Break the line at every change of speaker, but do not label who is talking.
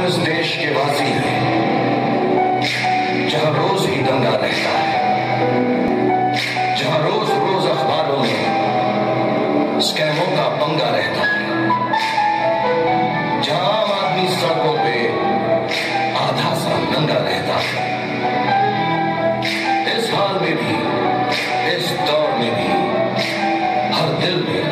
हम इस देश के वासी हैं, जहाँ रोज ही दंगा रहता है, जहाँ रोज रोज अखबारों में स्कैमों का पंगा रहता है, जहाँ आम आदमी सड़कों पे आधा सा नंगा रहता है। इस हाल में भी, इस दौर में भी, हर दिल में